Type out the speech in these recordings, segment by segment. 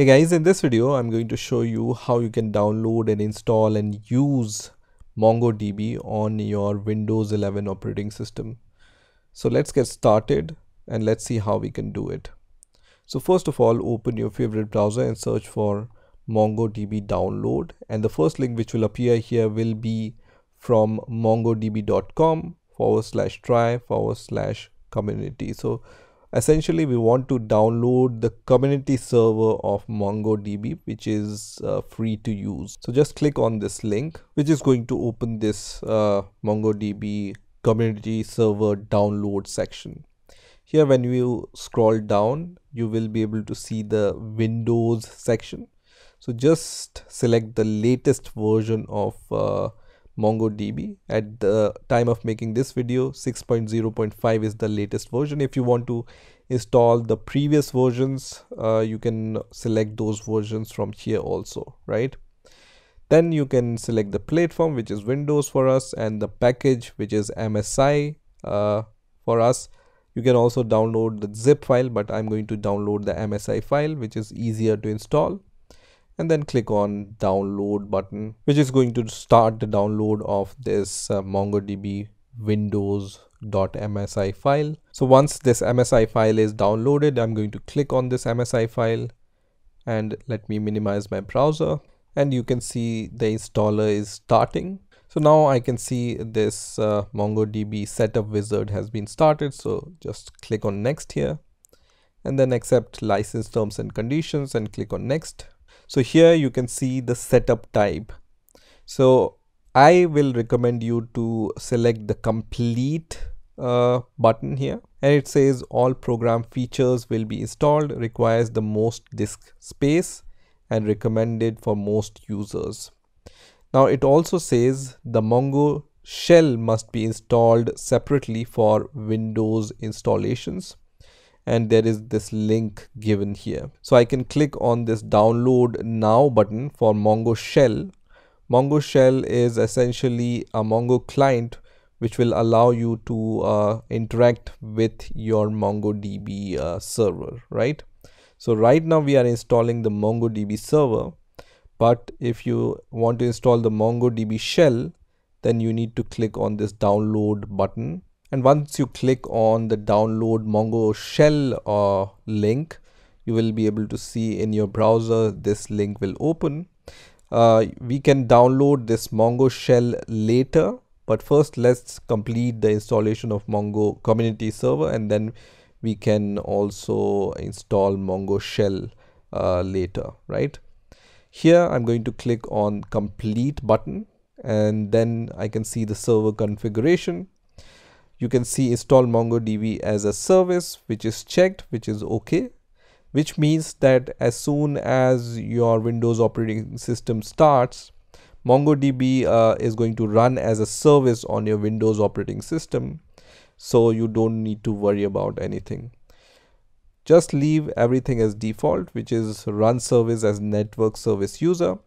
Hey guys, in this video, I'm going to show you how you can download and install and use MongoDB on your Windows 11 operating system. So let's get started and let's see how we can do it. So first of all, open your favorite browser and search for MongoDB download. And the first link which will appear here will be from mongodb.com forward slash try forward slash community. So essentially we want to download the community server of mongodb which is uh, free to use. So just click on this link which is going to open this uh, mongodb community server download section. Here when you scroll down you will be able to see the windows section. So just select the latest version of uh, MongoDB. At the time of making this video, 6.0.5 is the latest version. If you want to install the previous versions, uh, you can select those versions from here also, right? Then you can select the platform, which is Windows for us, and the package, which is MSI uh, for us. You can also download the zip file, but I'm going to download the MSI file, which is easier to install and then click on download button which is going to start the download of this uh, mongodb windows.msi file. So once this msi file is downloaded i'm going to click on this msi file and let me minimize my browser. And you can see the installer is starting. So now i can see this uh, mongodb setup wizard has been started. So just click on next here and then accept license terms and conditions and click on next so here you can see the setup type. So i will recommend you to select the complete uh, button here. And it says all program features will be installed requires the most disk space and recommended for most users. Now it also says the mongo shell must be installed separately for windows installations and there is this link given here. So i can click on this download now button for mongo shell. Mongo shell is essentially a mongo client which will allow you to uh, interact with your mongodb uh, server right? So right now we are installing the mongodb server but if you want to install the mongodb shell then you need to click on this download button and once you click on the download mongo shell uh, link you will be able to see in your browser this link will open. Uh, we can download this mongo shell later but first let's complete the installation of mongo community server and then we can also install mongo shell uh, later right? Here i'm going to click on complete button and then i can see the server configuration you can see install mongodb as a service which is checked which is okay which means that as soon as your windows operating system starts mongodb uh, is going to run as a service on your windows operating system. So you don't need to worry about anything. Just leave everything as default which is run service as network service user.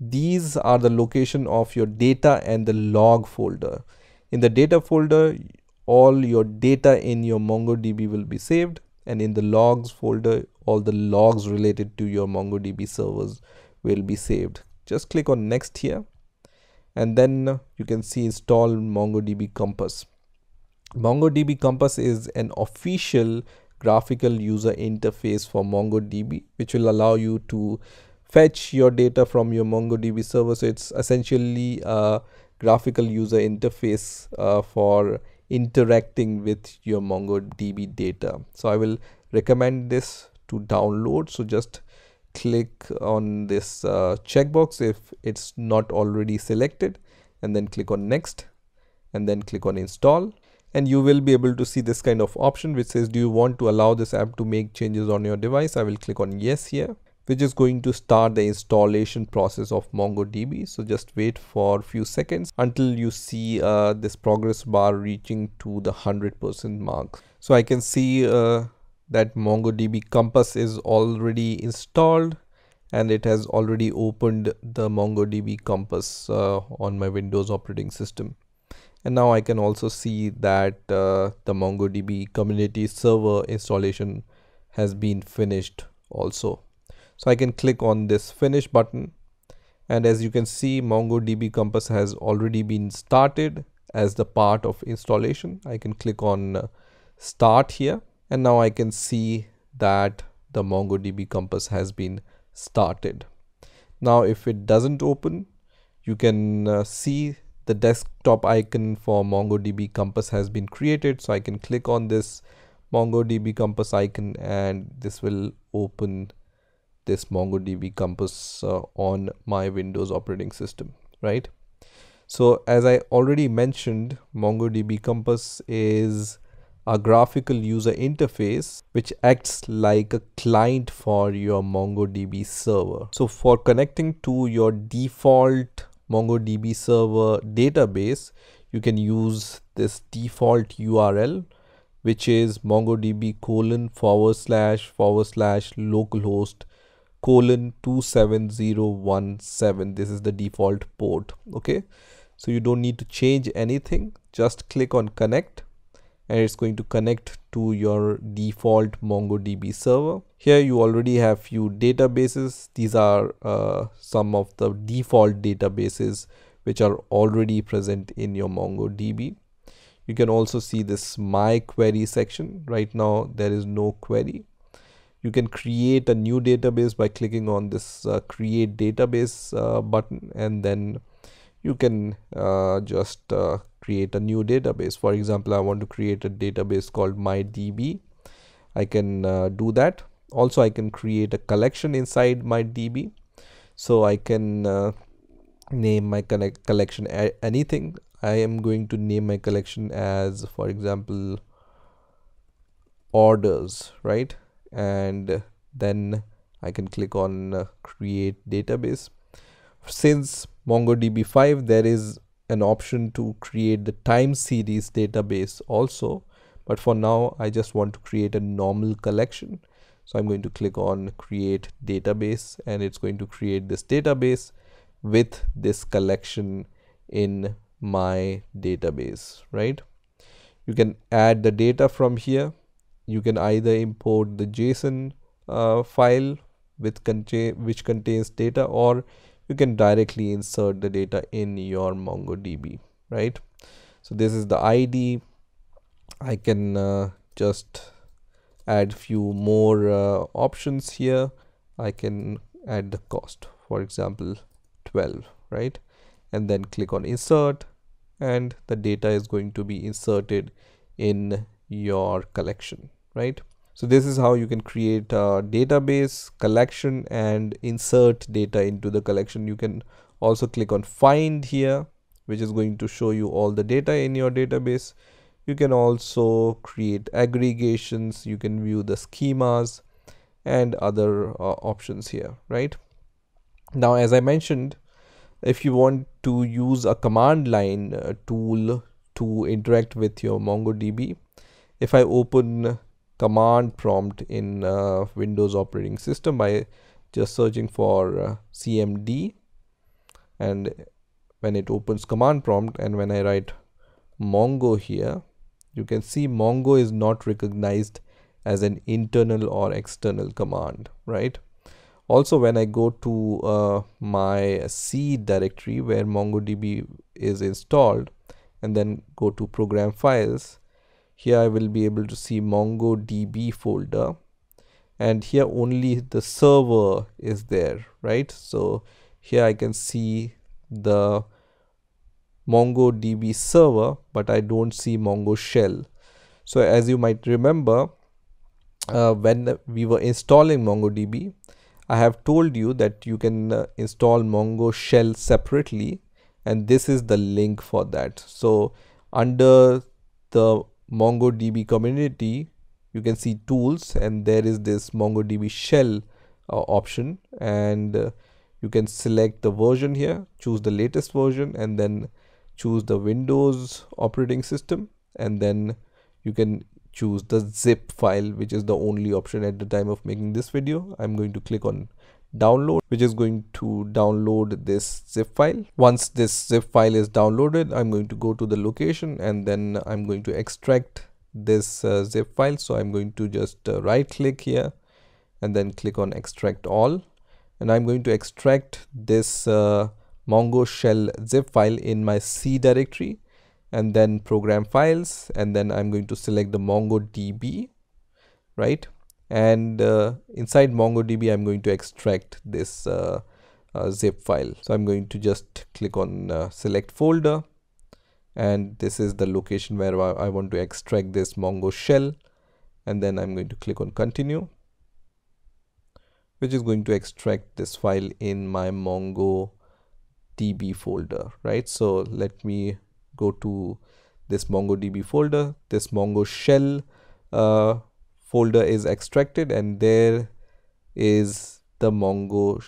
These are the location of your data and the log folder. In the data folder all your data in your mongodb will be saved and in the logs folder all the logs related to your mongodb servers will be saved. Just click on next here and then you can see install mongodb compass. Mongodb compass is an official graphical user interface for mongodb which will allow you to fetch your data from your mongodb server. So it's essentially a graphical user interface uh, for interacting with your mongodb data. So i will recommend this to download. So just click on this uh, checkbox if it's not already selected and then click on next and then click on install. And you will be able to see this kind of option which says do you want to allow this app to make changes on your device? I will click on yes here which is going to start the installation process of MongoDB. So just wait for a few seconds until you see uh, this progress bar reaching to the 100% mark. So I can see uh, that MongoDB Compass is already installed and it has already opened the MongoDB Compass uh, on my Windows operating system. And now I can also see that uh, the MongoDB community server installation has been finished also so I can click on this finish button. And as you can see MongoDB Compass has already been started as the part of installation. I can click on uh, start here. And now I can see that the MongoDB Compass has been started. Now if it doesn't open you can uh, see the desktop icon for MongoDB Compass has been created. So I can click on this MongoDB Compass icon and this will open this MongoDB Compass uh, on my Windows operating system, right? So as I already mentioned, MongoDB Compass is a graphical user interface which acts like a client for your MongoDB server. So for connecting to your default MongoDB server database, you can use this default URL which is mongodb colon forward slash forward slash localhost colon 27017 this is the default port okay? So you don't need to change anything. Just click on connect and it's going to connect to your default mongodb server. Here you already have few databases. These are uh, some of the default databases which are already present in your mongodb. You can also see this my query section. Right now there is no query you can create a new database by clicking on this uh, create database uh, button and then you can uh, just uh, create a new database. For example I want to create a database called mydb. I can uh, do that. Also I can create a collection inside mydb. So I can uh, name my collection anything. I am going to name my collection as for example orders right and then I can click on uh, create database. Since MongoDB 5 there is an option to create the time series database also. But for now I just want to create a normal collection. So I'm going to click on create database and it's going to create this database with this collection in my database right? You can add the data from here you can either import the JSON uh, file with contain which contains data or you can directly insert the data in your MongoDB right? So this is the ID I can uh, just add few more uh, options here. I can add the cost for example 12 right? And then click on insert and the data is going to be inserted in your collection right? So this is how you can create a database collection and insert data into the collection. You can also click on find here which is going to show you all the data in your database. You can also create aggregations. You can view the schemas and other uh, options here right? Now as i mentioned if you want to use a command line uh, tool to interact with your MongoDB, if I open command prompt in uh, Windows operating system by just searching for uh, CMD and when it opens command prompt and when I write Mongo here, you can see Mongo is not recognized as an internal or external command, right? also when I go to uh, my C directory where MongoDB is installed and then go to program files here I will be able to see MongoDB folder. And here only the server is there right? So here I can see the MongoDB server but I don't see Mongo shell. So as you might remember uh, when we were installing MongoDB I have told you that you can uh, install Mongo shell separately and this is the link for that. So under the MongoDB community, you can see tools and there is this MongoDB shell uh, option and uh, you can select the version here, choose the latest version and then choose the Windows operating system and then you can choose the zip file which is the only option at the time of making this video. I'm going to click on download. Which is going to download this zip file. Once this zip file is downloaded i'm going to go to the location and then i'm going to extract this uh, zip file. So i'm going to just uh, right click here and then click on extract all. And I'm going to extract this uh, Mongo shell zip file in my C directory and then program files. And then I'm going to select the MongoDB right and uh, inside MongoDB I'm going to extract this uh, uh, zip file. So I'm going to just click on uh, select folder. And this is the location where I want to extract this Mongo shell. And then I'm going to click on continue which is going to extract this file in my Mongo DB folder right? So let me go to this MongoDB folder this Mongo shell uh, folder is extracted and there is the Mongo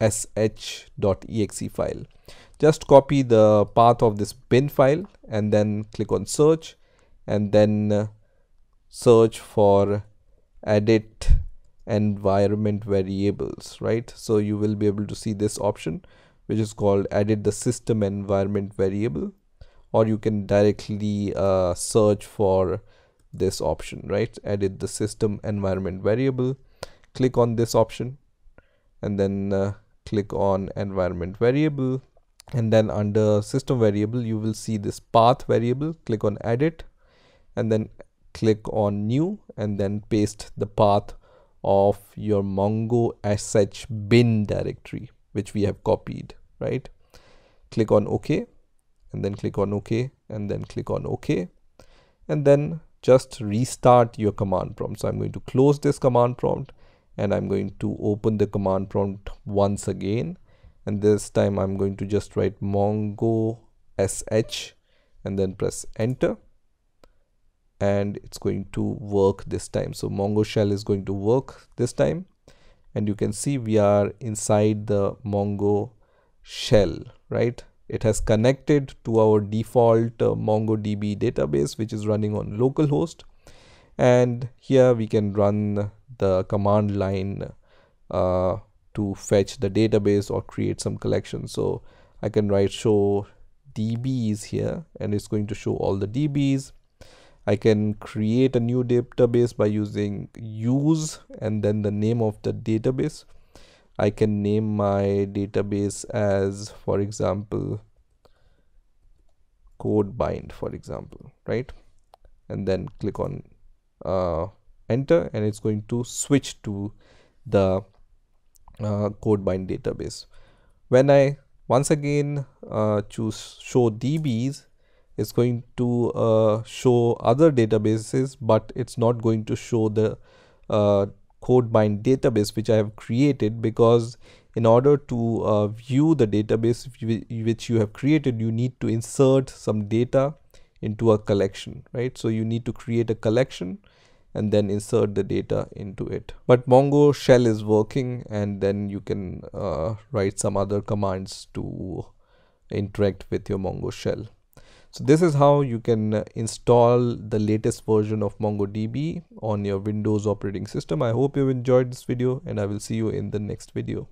sh.exe file. Just copy the path of this bin file and then click on search and then uh, search for edit environment variables right? So you will be able to see this option which is called edit the system environment variable or you can directly uh, search for this option right? Edit the system environment variable click on this option and then uh, click on environment variable. And then under system variable you will see this path variable. Click on edit and then click on new and then paste the path of your mongo sh bin directory which we have copied right? Click on ok and then click on ok and then click on ok and then just restart your command prompt. So i'm going to close this command prompt and i'm going to open the command prompt once again. And this time i'm going to just write mongo sh and then press enter. And it's going to work this time. So mongo shell is going to work this time. And you can see we are inside the mongo shell right it has connected to our default uh, mongodb database which is running on localhost. And here we can run the command line uh, to fetch the database or create some collection. So i can write show dbs here and it's going to show all the dbs I can create a new database by using use and then the name of the database. I can name my database as, for example, code bind, for example, right? And then click on uh, enter and it's going to switch to the uh, code bind database. When I once again uh, choose show DBs, is going to uh, show other databases but it's not going to show the CodeBind database which I have created because in order to uh, view the database which you have created you need to insert some data into a collection right? So you need to create a collection and then insert the data into it. But mongo shell is working and then you can uh, write some other commands to interact with your mongo shell so this is how you can uh, install the latest version of MongoDB on your Windows operating system. I hope you've enjoyed this video and I will see you in the next video.